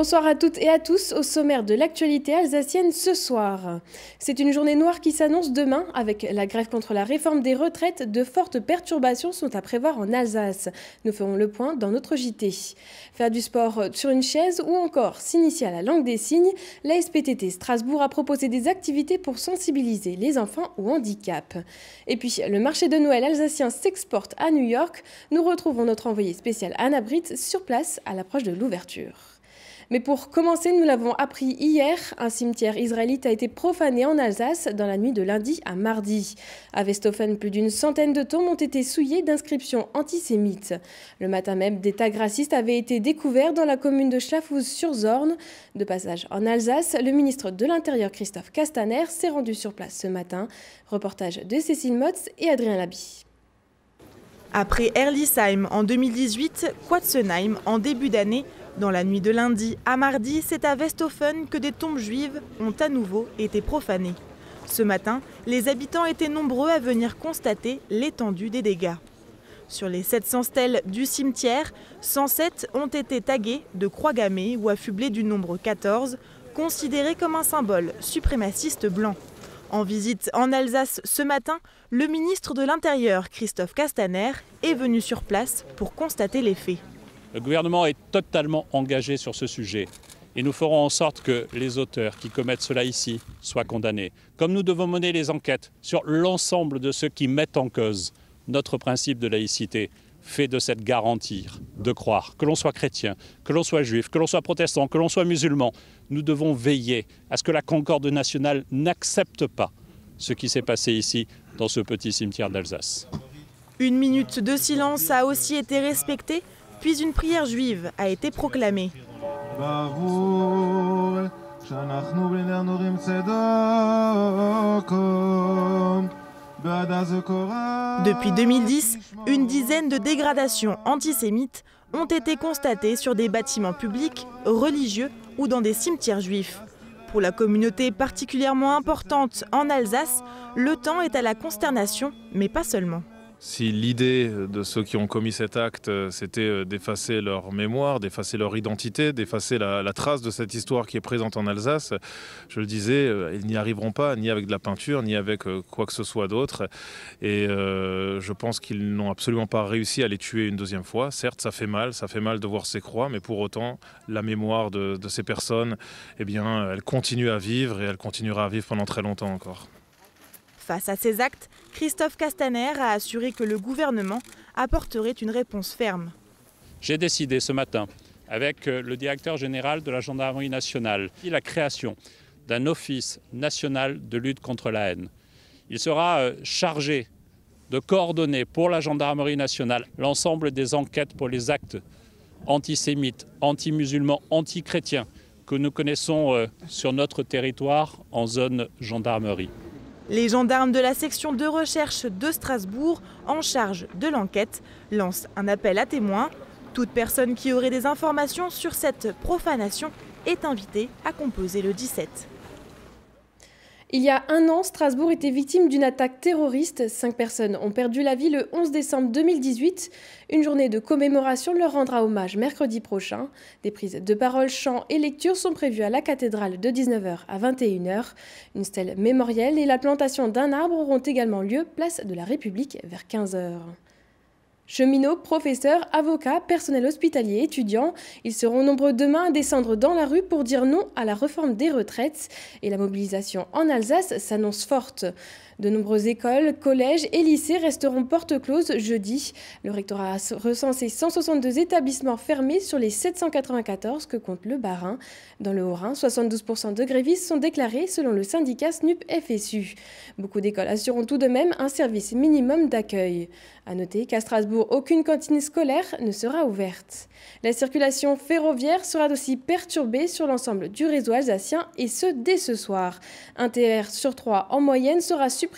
Bonsoir à toutes et à tous au sommaire de l'actualité alsacienne ce soir. C'est une journée noire qui s'annonce demain avec la grève contre la réforme des retraites. De fortes perturbations sont à prévoir en Alsace. Nous ferons le point dans notre JT. Faire du sport sur une chaise ou encore s'initier à la langue des signes, la SPTT Strasbourg a proposé des activités pour sensibiliser les enfants au handicap. Et puis le marché de Noël alsacien s'exporte à New York. Nous retrouvons notre envoyé spécial Anna Britt sur place à l'approche de l'ouverture. Mais pour commencer, nous l'avons appris hier, un cimetière israélite a été profané en Alsace dans la nuit de lundi à mardi. À Westhofen, plus d'une centaine de tombes ont été souillées d'inscriptions antisémites. Le matin même, des tags racistes avaient été découverts dans la commune de Schlafhouse-sur-Zorn. De passage en Alsace, le ministre de l'Intérieur Christophe Castaner s'est rendu sur place ce matin. Reportage de Cécile Motz et Adrien Labi. Après Erlisheim en 2018, Quatzenheim en début d'année, dans la nuit de lundi à mardi, c'est à Westhofen que des tombes juives ont à nouveau été profanées. Ce matin, les habitants étaient nombreux à venir constater l'étendue des dégâts. Sur les 700 stèles du cimetière, 107 ont été taguées de croix gammées ou affublées du nombre 14, considérées comme un symbole suprémaciste blanc. En visite en Alsace ce matin, le ministre de l'Intérieur, Christophe Castaner, est venu sur place pour constater les faits. Le gouvernement est totalement engagé sur ce sujet et nous ferons en sorte que les auteurs qui commettent cela ici soient condamnés. Comme nous devons mener les enquêtes sur l'ensemble de ceux qui mettent en cause notre principe de laïcité, fait de cette garantie de croire, que l'on soit chrétien, que l'on soit juif, que l'on soit protestant, que l'on soit musulman, nous devons veiller à ce que la concorde nationale n'accepte pas ce qui s'est passé ici dans ce petit cimetière d'Alsace. Une minute de silence a aussi été respectée puis une prière juive a été proclamée. Depuis 2010, une dizaine de dégradations antisémites ont été constatées sur des bâtiments publics, religieux ou dans des cimetières juifs. Pour la communauté particulièrement importante en Alsace, le temps est à la consternation, mais pas seulement. Si l'idée de ceux qui ont commis cet acte, euh, c'était euh, d'effacer leur mémoire, d'effacer leur identité, d'effacer la, trace de cette histoire qui est présente en Alsace, je le disais, euh, ils n'y arriveront pas, ni avec de la peinture, ni avec quoi que ce soit d'autre. Et je pense qu'ils n'ont absolument pas réussi à les tuer une deuxième fois. Certes, ça fait mal, ça fait mal de voir ces croix, mais pour autant, la mémoire de, de ces personnes, eh bien, elle continue à vivre et elle continuera à vivre pendant très longtemps encore. Face à ces actes, Christophe Castaner a assuré que le gouvernement apporterait une réponse ferme. J'ai décidé ce matin, avec euh, le directeur général de la gendarmerie nationale, la création d'un office national de lutte contre la haine. Il sera euh, chargé de coordonner pour la gendarmerie nationale l'ensemble des enquêtes pour les actes antisémites, anti-musulmans, anti-chrétiens que nous connaissons euh, sur notre territoire en zone gendarmerie. Les gendarmes de la section de recherche de Strasbourg, en charge de l'enquête, lancent un appel à témoins. Toute personne qui aurait des informations sur cette profanation est invitée à composer le 17. Il y a un an, Strasbourg était victime d'une attaque terroriste. Cinq personnes ont perdu la vie le 11 décembre 2018. Une journée de commémoration leur rendra hommage mercredi prochain. Des prises de parole, chants et lectures sont prévues à la cathédrale de 19h à 21h. Une stèle mémorielle et la plantation d'un arbre auront également lieu place de la République vers 15h. Cheminots, professeurs, avocats, personnel hospitalier, étudiants, ils seront nombreux demain à descendre dans la rue pour dire non à la réforme des retraites. Et la mobilisation en Alsace s'annonce forte. De nombreuses écoles, collèges et lycées resteront porte close jeudi. Le rectorat a recensé 162 établissements fermés sur les 794 que compte le Bas-Rhin. Dans le Haut-Rhin, 72% de grévistes sont déclarés selon le syndicat SNUP-FSU. Beaucoup d'écoles assureront tout de même un service minimum d'accueil. À noter qu'à Strasbourg, aucune cantine scolaire ne sera ouverte. La circulation ferroviaire sera aussi perturbée sur l'ensemble du réseau alsacien et ce dès ce soir. Un TR sur trois en moyenne sera supprimé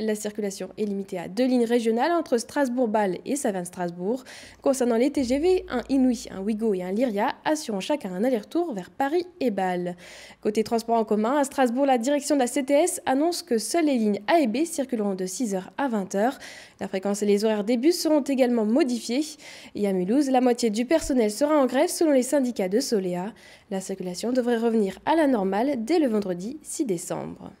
La circulation est limitée à deux lignes régionales entre Strasbourg-Bâle et Savane-Strasbourg. Concernant les TGV, un Inouï, un Ouigo et un Lyria assurant chacun un aller-retour vers Paris et Bâle. Côté transport en commun, à Strasbourg, la direction de la CTS annonce que seules les lignes A et B circuleront de 6h à 20h. La fréquence et les horaires des bus seront également modifiés. Et à Mulhouse, la moitié du personnel sera en grève selon les syndicats de Soléa. La circulation devrait revenir à la normale dès le vendredi 6 décembre.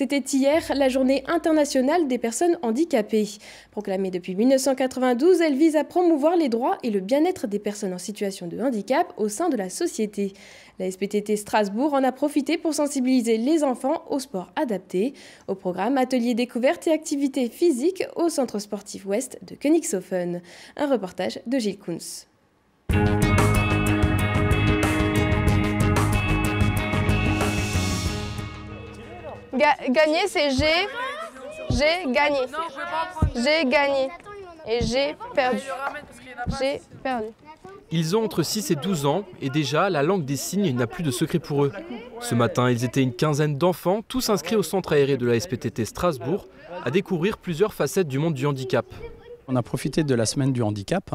C'était hier la journée internationale des personnes handicapées. Proclamée depuis 1992, elle vise à promouvoir les droits et le bien-être des personnes en situation de handicap au sein de la société. La SPTT Strasbourg en a profité pour sensibiliser les enfants au sport adapté. Au programme, ateliers découvertes et activités physiques au centre sportif ouest de Königshofen. Un reportage de Gilles Kunz. Gagner, c'est j'ai, j'ai gagné. J'ai gagné. Et j'ai perdu. J'ai perdu. Ils ont entre 6 et 12 ans et déjà la langue des signes n'a plus de secret pour eux. Ce matin, ils étaient une quinzaine d'enfants, tous inscrits au centre aéré de la SPTT Strasbourg, à découvrir plusieurs facettes du monde du handicap. On a profité de la semaine du handicap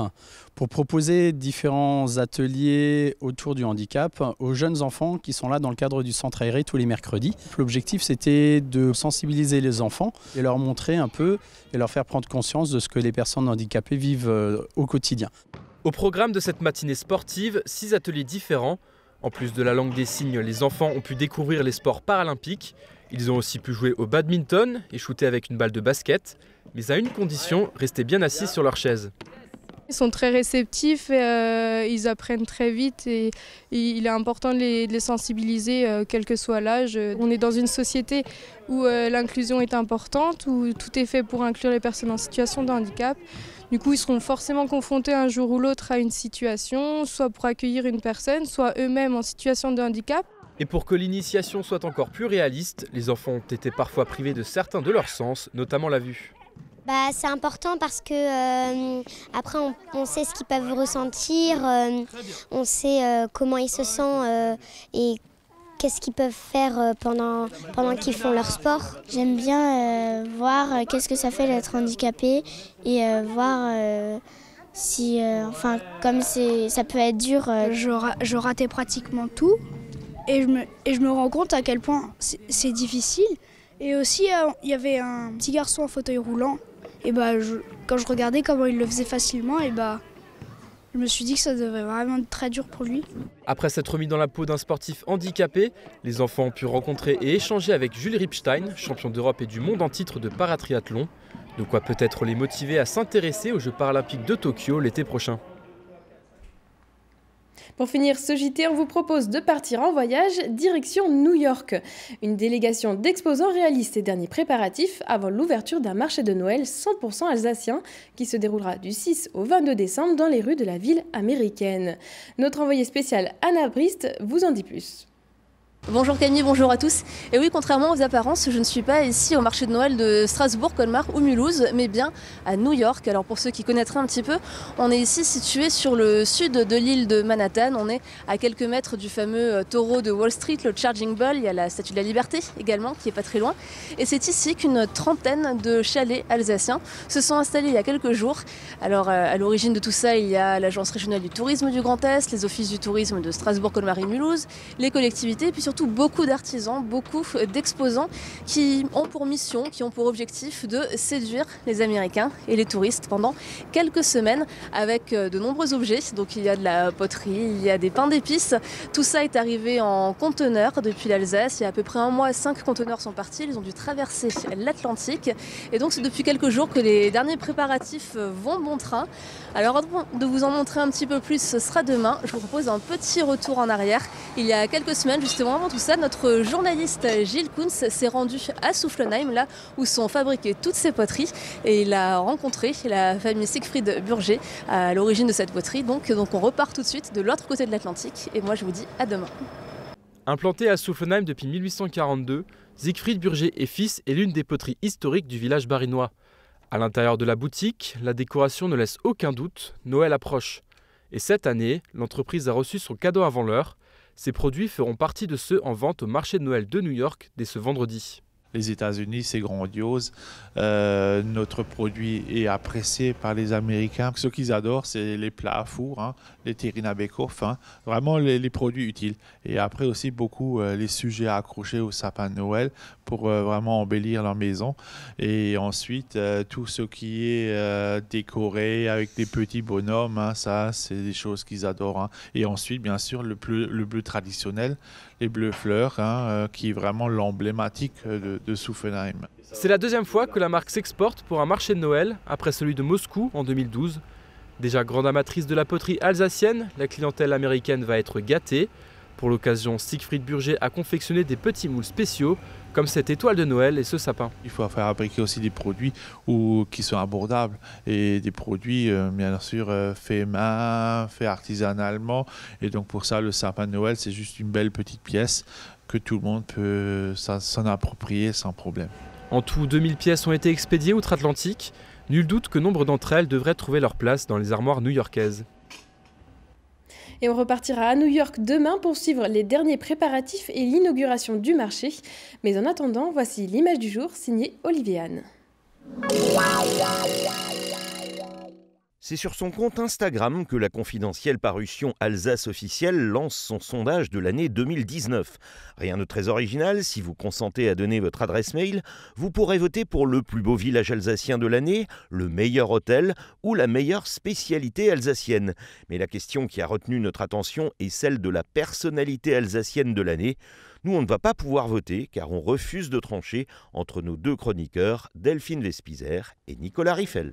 pour proposer différents ateliers autour du handicap aux jeunes enfants qui sont là dans le cadre du centre aéré tous les mercredis. L'objectif c'était de sensibiliser les enfants et leur montrer un peu et leur faire prendre conscience de ce que les personnes handicapées vivent euh, au quotidien. Au programme de cette matinée sportive, six ateliers différents. En plus de la langue des signes, les enfants ont pu découvrir les sports paralympiques. Ils ont aussi pu jouer au badminton et shooter avec une balle de basket mais à une condition, rester bien assis sur leur chaise. Ils sont très réceptifs, euh, ils apprennent très vite et, il est important de les, sensibiliser euh, quel que soit l'âge. On est dans une société où euh, l'inclusion est importante, où tout est fait pour inclure les personnes en situation de handicap. Du coup, ils seront forcément confrontés un jour ou l'autre à une situation, soit pour accueillir une personne, soit eux-mêmes en situation de handicap. Et pour que l'initiation soit encore plus réaliste, les enfants ont été parfois privés de certains de leurs sens, notamment la vue. Bah, c'est important parce que euh, après on, sait ce qu'ils peuvent ressentir, euh, on sait euh, comment ils se sentent et qu'est-ce qu'ils peuvent faire pendant, pendant qu'ils font leur sport. J'aime bien voir qu'est-ce que ça fait d'être handicapé et voir si, enfin, comme ça peut être dur. Je, je, ratais pratiquement tout et je, me, rends compte à quel point c'est difficile. Et aussi, il y avait un petit garçon en fauteuil roulant et bah, quand je regardais comment il le faisait facilement, et bah, je me suis dit que ça devait vraiment être très dur pour lui. Après s'être mis dans la peau d'un sportif handicapé, les enfants ont pu rencontrer et échanger avec Jules Ripstein, champion d'Europe et du monde en titre de paratriathlon. De quoi peut-être les motiver à s'intéresser aux Jeux paralympiques de Tokyo l'été prochain. Pour finir ce JT, on vous propose de partir en voyage direction New York. Une délégation d'exposants réalise ses derniers préparatifs avant l'ouverture d'un marché de Noël 100% alsacien qui se déroulera du 6 au 22 décembre dans les rues de la ville américaine. Notre envoyé spécial Anna Brist vous en dit plus. Bonjour Camille, bonjour à tous. Et oui, contrairement aux apparences, je ne suis pas ici au marché de Noël de Strasbourg, Colmar ou Mulhouse, mais bien à New York. Alors pour ceux qui connaîtraient un petit peu, on est ici situé sur le sud de l'île de Manhattan. On est à quelques mètres du fameux euh, taureau de Wall Street, le Charging Bull. Il y a la Statue de la Liberté également, qui est pas très loin. Et c'est ici qu'une trentaine de chalets alsaciens se sont installés il y a quelques jours. Alors euh, à l'origine de tout ça, il y a l'Agence régionale du tourisme du Grand Est, les offices du tourisme de Strasbourg, Colmar et Mulhouse, les collectivités, puis surtout beaucoup d'artisans, beaucoup d'exposants qui ont pour mission, qui ont pour objectif de séduire les Américains et les touristes pendant quelques semaines avec euh, de nombreux objets. Donc il y a de la poterie, il y a des pains d'épices. Tout ça est arrivé en conteneur depuis l'Alsace. Il y a à peu près un mois, cinq conteneurs sont partis. Ils ont dû traverser l'Atlantique. Et donc c'est depuis quelques jours que les derniers préparatifs vont bon train. Alors avant de vous en montrer un petit peu plus, ce sera demain. Je vous propose un petit retour en arrière. Il y a quelques semaines, justement tout ça, notre journaliste Gilles Kunz s'est rendu à Soufflenheim, là où sont fabriquées toutes ces poteries. Et il a rencontré la famille Siegfried Burger à l'origine de cette poterie. Donc, donc on repart tout de suite de l'autre côté de l'Atlantique. Et moi, je vous dis à demain. Implanté à Soufflenheim depuis 1842, Siegfried Burger et fils est l'une des poteries historiques du village barinois. À l'intérieur de la boutique, la décoration ne laisse aucun doute, Noël approche. Et cette année, l'entreprise a reçu son cadeau avant l'heure. Ces produits feront partie de ceux en vente au marché de Noël de New York dès ce vendredi. Les États-Unis, c'est grandiose. Euh, notre produit est apprécié par les Américains. Ce qu'ils adorent, c'est les plats à four, hein, les terinabekov, hein, vraiment les, produits utiles. Et après aussi beaucoup euh, les sujets accrochés au sapin de Noël pour euh, vraiment embellir leur maison. Et ensuite, tout ce qui est décoré avec des petits bonhommes, hein, ça, c'est des choses qu'ils adorent. Et ensuite, bien sûr, le bleu traditionnel, les bleus fleurs, qui est vraiment l'emblématique de, de Souffenheim. C'est la deuxième fois que la marque s'exporte pour un marché de Noël, après celui de Moscou en 2012. Déjà grande amatrice de la poterie alsacienne, la clientèle américaine va être gâtée. Pour l'occasion, Siegfried Burger a confectionné des petits moules spéciaux, comme cette étoile de Noël et ce sapin. Il faut fabriquer aussi des produits qui sont abordables et des produits, euh, bien sûr, euh, faits main, faits artisanalement. Et donc pour ça, le sapin de Noël, c'est juste une belle petite pièce que tout le monde peut s'en approprier sans problème. En tout, 2000 pièces ont été expédiées outre-Atlantique. Nul doute que nombre d'entre elles devraient trouver leur place dans les armoires new-yorkaises. Et on repartira à New York demain pour suivre les derniers préparatifs et l'inauguration du marché. Mais en attendant, voici l'image du jour signée Olivier Anne. C'est sur son compte Instagram que la confidentielle parution Alsace officielle lance son sondage de l'année 2019. Rien de très original, si vous consentez à donner votre adresse mail, vous pourrez voter pour le plus beau village alsacien de l'année, le meilleur hôtel ou la meilleure spécialité alsacienne. Mais la question qui a retenu notre attention est celle de la personnalité alsacienne de l'année. Nous, on ne va pas pouvoir voter car on refuse de trancher entre nos deux chroniqueurs, Delphine Vespizer et Nicolas Riffel.